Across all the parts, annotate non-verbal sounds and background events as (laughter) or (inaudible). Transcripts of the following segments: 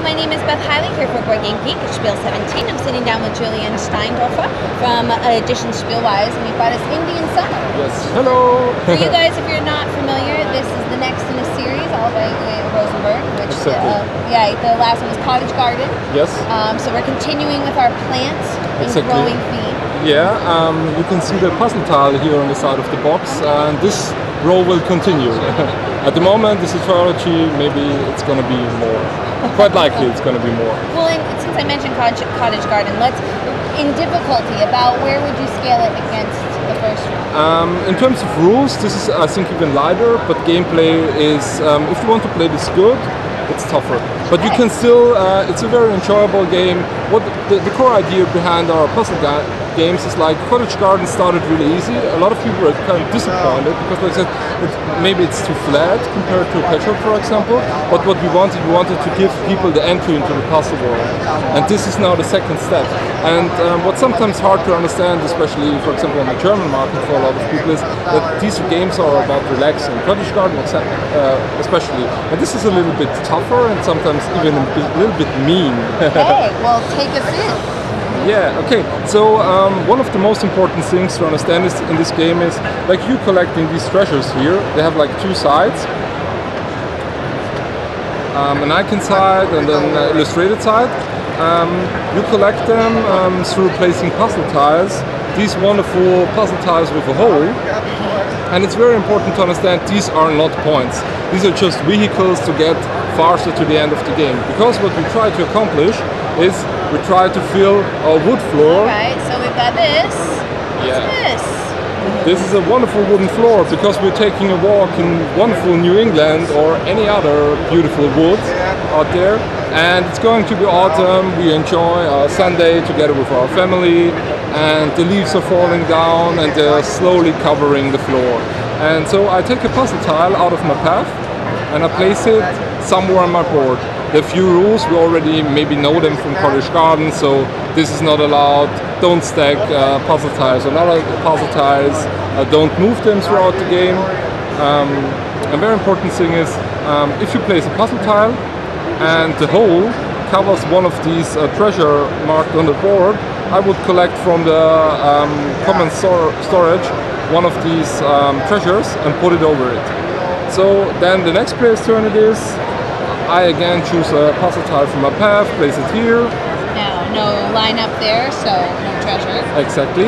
Hi, my name is Beth Heile here for Board Game Geek at Spiel 17. I'm sitting down with Julian Steindorfer from Edition Spielwiese, and we brought us Indian Summer. Yes. Hello. (laughs) For you guys, if you're not familiar, this is the next in a series, all by uh, Rosenberg. Which, Exactly. uh, yeah, the last one was Cottage Garden. Yes. Um, so we're continuing with our plants and Exactly. growing theme. Yeah. Um, you can see the puzzle tile here on the side of the box, and this row will continue. (laughs) At the moment, this is trilogy. Maybe it's going to be more. Quite likely, it's going to be more. Well, and since I mentioned Cottage, Cottage Garden, let's in difficulty about where would you scale it against the first one? Um, in terms of rules, this is I think even lighter, but gameplay is um, if you want to play this good, it's tougher. But you can still, uh, it's a very enjoyable game. What the, the core idea behind our puzzle ga- games is like Cottage Garden started really easy. A lot of people were kind of disappointed because they said that maybe it's too flat compared to Petrol, for example. But what we wanted, we wanted to give people the entry into the puzzle world, and this is now the second step. And um, what's sometimes hard to understand, especially for example on the German market for a lot of people, is that these games are about relaxing. Cottage Garden, uh, especially, and this is a little bit tougher and sometimes even a bit, little bit mean. (laughs) hey, well, take us in. Yeah, okay. So um, one of the most important things to understand is in this game is like you collecting these treasures here. They have like two sides. Um, an icon side and an illustrated side. Um, you collect them um, through placing puzzle tiles. These wonderful puzzle tiles with a hole. And it's very important to understand these are not points. These are just vehicles to get faster to the end of the game. Because what we try to accomplish is we try to fill our wood floor. All right, so we've got this. What's Yeah. this? This is a wonderful wooden floor because we're taking a walk in wonderful New England or any other beautiful woods out there. And it's going to be autumn. We enjoy our Sunday together with our family, and the leaves are falling down and they're slowly covering the floor. And so I take a puzzle tile out of my path and I place it somewhere on my board. Are few rules, we already maybe know them from Cottage Garden, so this is not allowed. Don't stack uh, puzzle tiles on other puzzle tiles. Uh, don't move them throughout the game. Um, a very important thing is um, if you place a puzzle tile and the hole covers one of these uh, treasure marked on the board, I would collect from the um, common stor- storage one of these um, treasures and put it over it. So then the next player's turn it is. I again choose a puzzle tile from my path, place it here, Now, no line up there, so no treasure. exactly.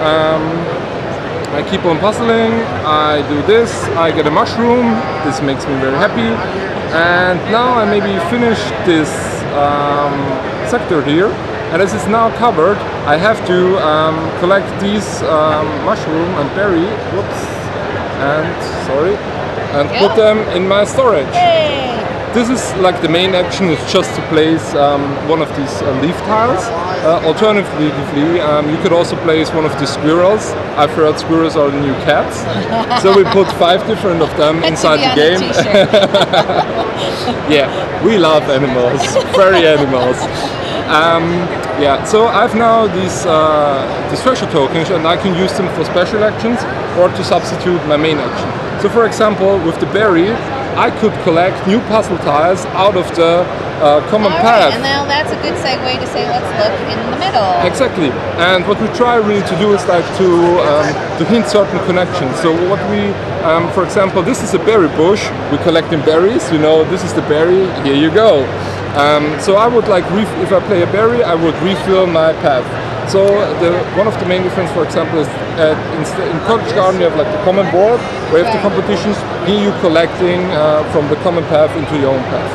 Um, I keep on puzzling, I do this, I get a mushroom, this makes me very happy. And now I maybe finish this um, sector here, and as it's now covered, I have to um, collect these um, mushroom and berry, whoops, and sorry, and put them in my storage. Hey! This is like the main action is just to place um, one of these uh, leaf tiles. Uh, alternatively, um, you could also place one of the squirrels. I've heard squirrels are the new cats. so we put five different of them inside the game. (laughs) yeah, we love animals, furry animals. Um, yeah, so I've now these, uh, these treasure tokens and I can use them for special actions or to substitute my main action. So for example, with the berry, I could collect new puzzle tiles out of the uh, common All path. right, and now that's a good segue to say let's look in the middle. Exactly, and what we try really to do is like to um, to hint certain connections. So what we, um, for example, this is a berry bush. We're collecting berries. You know, this is the berry. Here you go. Um, so I would like, if I play a berry, I would refill my path. So the one of the main difference, for example, is uh, in, in Cottage Garden you have like the common board where you have the competitions. Here you collecting uh, from the common path into your own path.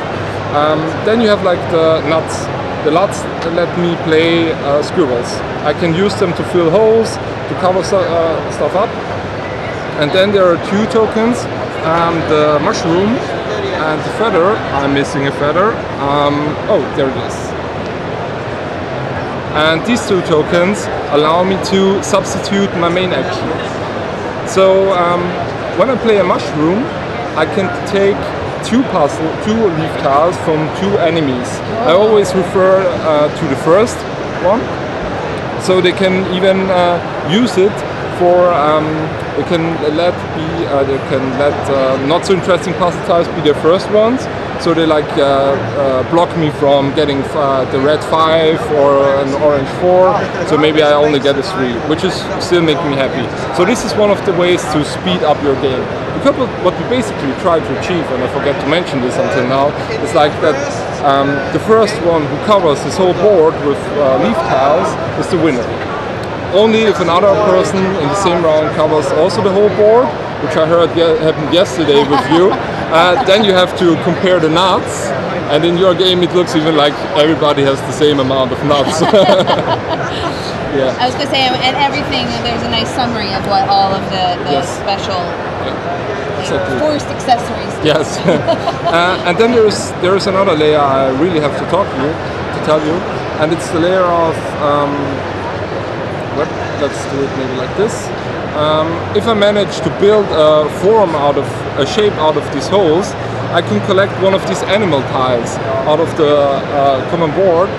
Um, then you have like the nuts. The nuts let me play uh, squirrels. I can use them to fill holes, to cover uh, stuff up. And then there are two tokens, um, the mushroom and the feather. I'm missing a feather. Um, oh, there it is. And these two tokens allow me to substitute my main action. So um, when I play a mushroom, I can take two puzzle, two leaf tiles from two enemies. I always refer uh, to the first one, so they can even uh, use it for um, they can let be uh, they can let uh, not so interesting puzzle types be their first ones. So they like uh, uh, block me from getting uh, the red five or an orange four. So maybe I only get a three, which is still making me happy. So this is one of the ways to speed up your game. Because what we basically try to achieve, and I forget to mention this until now, is like that um, the first one who covers this whole board with uh, leaf tiles is the winner. Only if another person in the same round covers also the whole board, which I heard ye- happened yesterday with you, (laughs) uh, then you have to compare the nuts. And in your game, it looks even like everybody has the same amount of nuts. (laughs) (laughs) yeah. I was gonna say, and everything. There's a nice summary of what all of the, the Yes. special Exactly. forced accessories. do. Yes, uh, and then there's there's another layer I really have to talk to you to tell you, and it's the layer of um, what? Let's do it maybe like this. Um, if I manage to build a form out of a shape out of these holes, I can collect one of these animal tiles out of the uh, common board,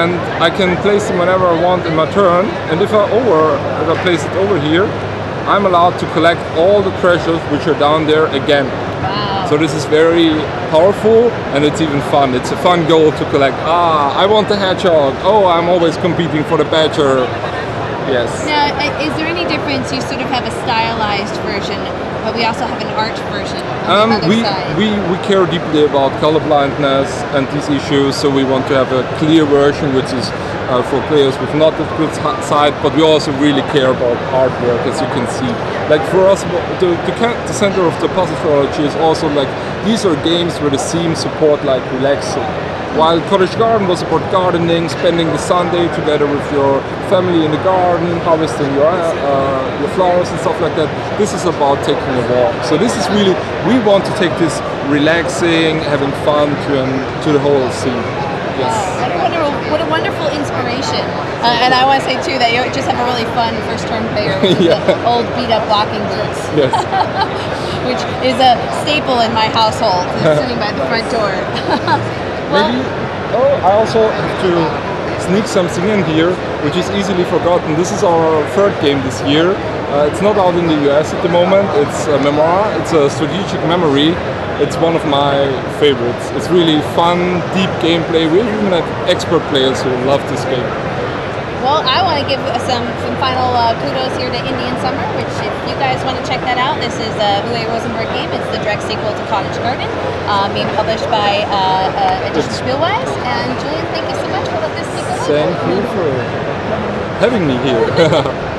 and I can place them whenever I want in my turn. And if I over if I place it over here, I'm allowed to collect all the treasures which are down there again. Wow. So this is very powerful and it's even fun. It's a fun goal to collect. Ah, I want the hedgehog. Oh, I'm always competing for the badger. Yes. Now, is there any difference? You sort of have a stylized version, but we also have an art version on Um, we, side. we, we care deeply about colorblindness and these issues, so we want to have a clear version which is uh, for players with not a good sight, but we also really care about artwork, as you can see. Like for us, the, the, the center of the puzzle trilogy is also like these are games where the themes support like relaxing. While Cottage Garden was about gardening, spending the Sunday together with your family in the garden, harvesting your uh, your flowers and stuff like that. This is about taking a walk. So this is really we want to take this relaxing, having fun to um, to the whole scene. Yes. What a wonderful, what a wonderful inspiration. Uh, and I want to say too that you just have a really fun first term player with (laughs) Yeah. the old beat up walking boots, Yes. (laughs) which is a staple in my household, (laughs) sitting by the front door. Well, Maybe. Oh, I also have to sneak something in here, which is easily forgotten. This is our third game this year. Uh, it's not out in the US at the moment. It's a memoir. It's a strategic memory. It's one of my favorites. It's really fun, deep gameplay. We even have expert players who love this game. Well, I want to give some some final uh, kudos here to Indian Summer, which if you guys want to check that out, this is a Uwe Rosenberg game. It's the direct sequel to Cottage Garden, uh, being published by uh, uh, Edition Spielwiese. And Julian, thank you so much for letting this speak. Thank you for having me here. (laughs)